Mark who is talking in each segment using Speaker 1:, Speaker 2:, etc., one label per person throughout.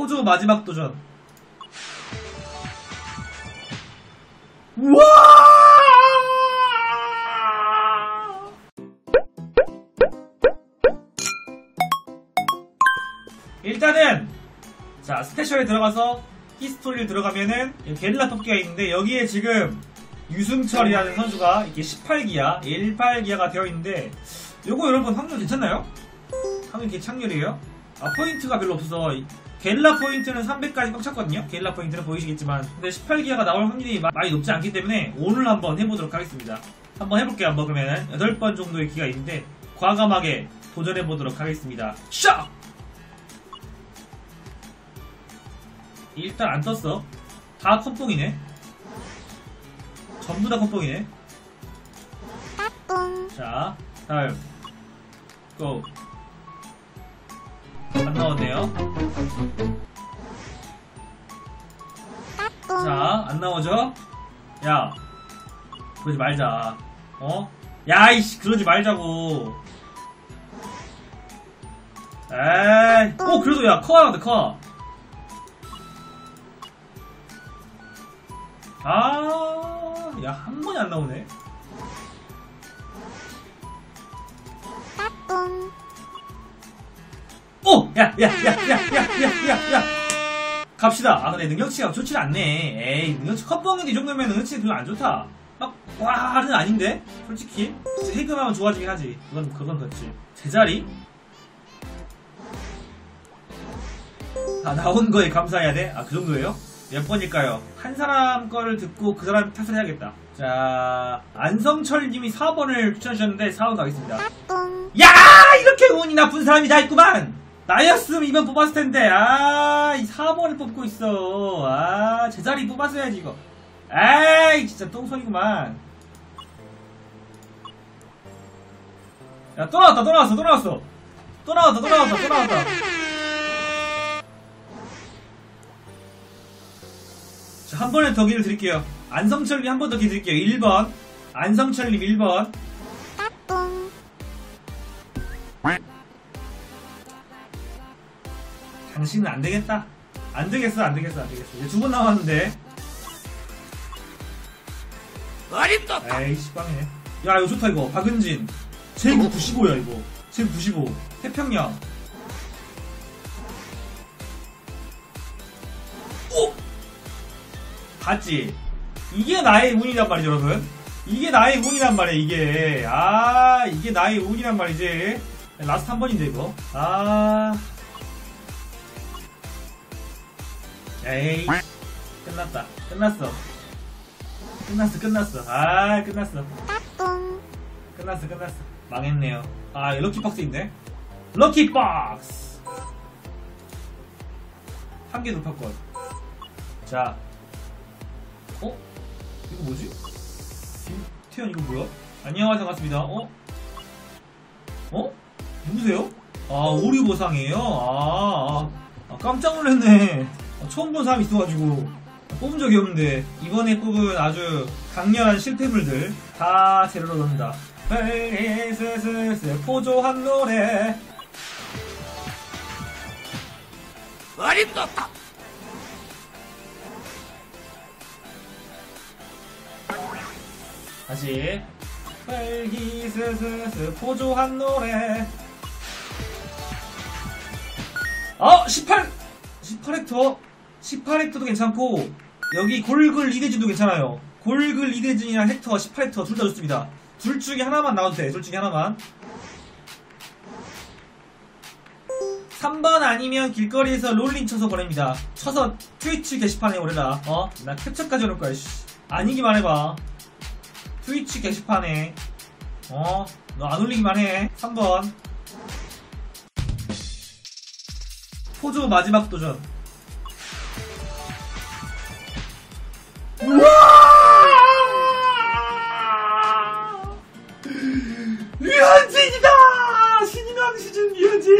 Speaker 1: 포조 마지막 도전. 우와! 일단은 자 스페셜에 들어가서 히스토리를 들어가면은 게릴라 뽑기가 있는데 여기에 지금 유승철이라는 선수가 이렇게 18기야, 18기야가 되어 있는데 요거 여러분 확률 괜찮나요? 확률 괜찮률이에요? 아 포인트가 별로 없어서 이- 게릴라 포인트는 300까지 꽉 찼거든요. 게릴라 포인트는 보이시겠지만 근데 18기야가 나올 확률이 마- 많이 높지 않기 때문에 오늘 한번 해보도록 하겠습니다. 한번 해볼게요. 한번 그러면은 8번 정도의 기가 있는데 과감하게 도전해보도록 하겠습니다. 샤! 일단 안 떴어. 다 컴뽕이네. 전부 다 컴뽕이네. 자, 다음. 고. 안 나오네요. 자, 안 나오죠? 야, 그러지 말자. 어? 야, 이씨, 그러지 말자고. 에이, 어, 그래도 야, 커 나왔다, 커. 아, 야, 한 번이 안 나오네. 오! 야, 야, 야, 야, 야, 야, 야, 야. 갑시다. 아, 근데 능력치가 좋지 않네. 에이, 능력치 컵봉인데 이 정도면 능력치 별로 안 좋다. 막, 와는 아닌데? 솔직히. 세금하면 좋아지긴 하지. 그건, 그건 그렇지. 제자리? 아, 나온 거에 감사해야 돼? 아, 그 정도예요? 몇 번일까요? 한 사람 거를 듣고 그 사람 탓을 해야겠다. 자, 안성철 님이 4번을 추천하셨는데 4번 가겠습니다. 야! 이렇게 운이 나쁜 사람이 다 있구만! 나였으면 2번 뽑았을 텐데, 아, 이 4번을 뽑고 있어. 아, 제자리 뽑았어야지, 이거. 에이, 진짜 똥손이구만. 야, 또 나왔다, 또 나왔어, 또 나왔어. 또 나왔다, 또 나왔다, 또 나왔다. 자, 한 번에 더 기를 드릴게요. 안성철님 한 번 더 기 드릴게요. 1번. 안성철님 1번. 당신은 안 되겠다. 안 되겠어, 안 되겠어, 안 되겠어. 이제 두 번 남았는데.
Speaker 2: 어림도
Speaker 1: 에이씨, 빵이네. 야, 이거 좋다, 이거. 박은진. 제구 95야, 이거. 제구 95. 태평양. 오! 봤지? 이게 나의 운이란 말이죠, 여러분. 이게 나의 운이란 말이야, 이게. 아, 이게 나의 운이란 말이지. last 한 번인데, 이거. 아. 에이. 끝났다. 끝났어. 끝났어, 끝났어. 아, 끝났어. 끝났어, 끝났어. 망했네요. 아, 럭키 박스 있네. 럭키 박스! 한 개 높았건. 자. 어? 이거 뭐지? 김태현 이거 뭐야? 안녕하세요, 반갑습니다. 어? 어? 누구세요? 아, 오류보상이에요? 아, 아, 아, 깜짝 놀랐네. 아, 처음 본 사람이 있어가지고. 뽑은 적이 없는데 이번에 뽑은 아주 강렬한 실패물들 다 재료로 넣는다. 스스스 포조한 노래
Speaker 2: 어림도
Speaker 1: 다시 헬기스스스 포조한 노래 어! 18! 18헥터 18헥터도 괜찮고 여기 골글 이대진도 괜찮아요. 골글 이대진이랑 헥터 18헥터 둘 다 좋습니다. 둘 중에 하나만 나와도 돼둘 중에 하나만. 3번 아니면 길거리에서 롤링 쳐서 보냅니다. 쳐서 트위치 게시판에 올려라. 어? 나 캡처까지 해놓을 거야 씨. 아니기만 해봐. 트위치 게시판에. 어? 너 안 올리기만 해. 3번. 포조 마지막 도전 우와! 류현진이다! 신인왕 시즌 류현진!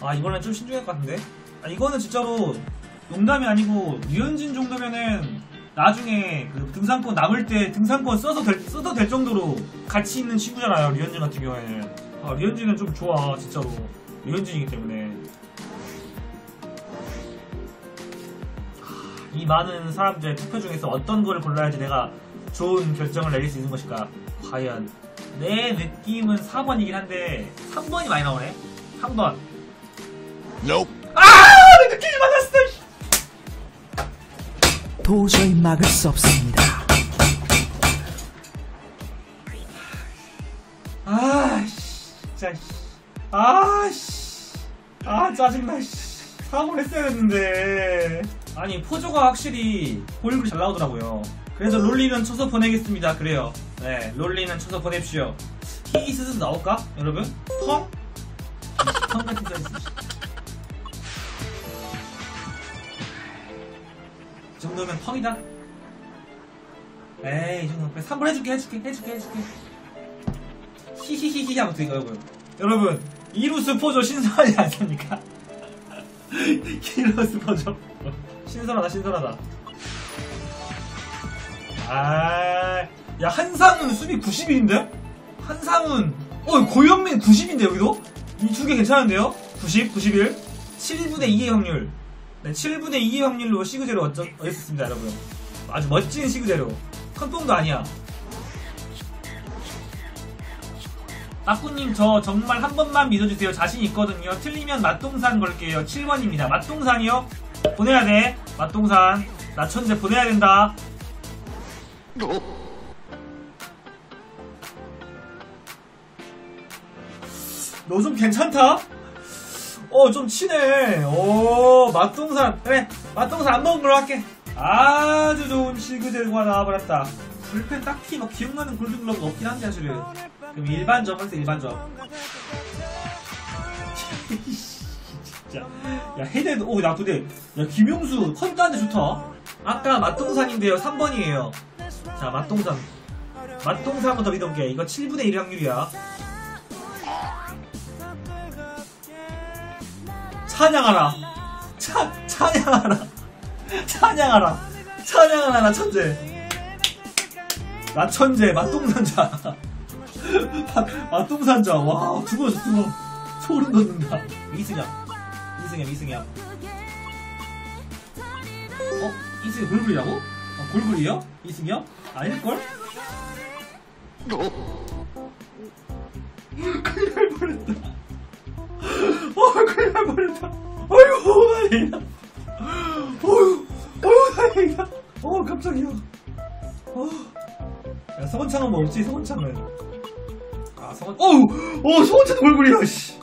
Speaker 1: 아 이번엔 좀 신중할 것 같은데? 아 이거는 진짜로 농담이 아니고 류현진 정도면은 나중에 그 등산권 남을 때 등산권 써서 될, 써도 될 정도로 가치 있는 친구잖아요 류현진 같은 경우에는. 아 류현진은 좀 좋아 진짜로. 류현진이기 때문에 이 많은 사람들의 투표 중에서 어떤 거를 골라야지 내가 좋은 결정을 내릴 수 있는 것일까? 과연 내 느낌은 4번이긴 한데 3번이 많이 나오네. 3번.
Speaker 2: Nope.
Speaker 1: 아! 내 느낌이 맞았어.
Speaker 3: 도저히 막을 수 없습니다.
Speaker 1: 아, 씨, 진짜. 씨. 아, 씨. 아, 짜증나. 씨. 사고를 했어야 했는데. 아니, 포조가 확실히 보일글이 잘 나오더라고요. 그래서 롤리는 쳐서 보내겠습니다. 그래요. 네, 롤리는 쳐서 보냅시오. 히 스스 나올까? 여러분? 펑? 펑 같은 거 있어. 이 정도면 펑이다. 에이, 이 정도면. 3번 해줄게, 해줄게, 해줄게, 해줄게. 히히히히 하면 되니까 여러분 여러분 이루스 포조 신선하지 않습니까? 이루스 포조 신선하다 신선하다. 아야 한상훈 수비 90인데? 한상훈 어 고영민 90인데 여기도? 이 두 개 괜찮은데요? 90, 91 7분의 2의 확률. 네 7분의 2의 확률로 시그제로 어했습니다 여러분. 아주 멋진 시그제로. 큰 뽕도 아니야. 빠꾸님 저 정말 한 번만 믿어주세요. 자신 있거든요. 틀리면 맛동산 걸게요. 7번입니다. 맛동산이요? 보내야 돼 맛동산 나 천재 보내야 된다. 너 좀 괜찮다? 어좀 치네 오 맛동산. 그래 맛동산 안 먹은 걸로 할게. 아주 좋은 시그젤과 나와버렸다. 불펜 딱히 막 기억나는 골든글러브가 없긴 한데 사실은. 그럼 일반 점 할때 일반 점 진짜. 야 헤드도 오 나쁘대 야 김용수 컨트한데 좋다. 아까 맛동산인데요 3번이에요. 자 맛동산. 맛동산 한번 더 믿어볼게. 이거 7분의 1 확률이야. 찬양하라. 차, 찬양하라. 찬양하라. 찬양하라 나 천재. 나 천재 맛동산자. 맛- 맛동산자. 와 죽었어 죽어 소름 돋는다. 이승엽 이승엽 이승엽 어? 이승엽 골글이라고? 아, 골글이요? 이승엽? 아닐걸? 큰일 날 뻔했다 어 큰일 날 뻔했다 어휴 다행이다 어휴 어휴 다행이다 어 깜짝이야 어. 야 서건창은 뭐 없지 서건창은 아 서건 어우 어 서건창도 골글이야 씨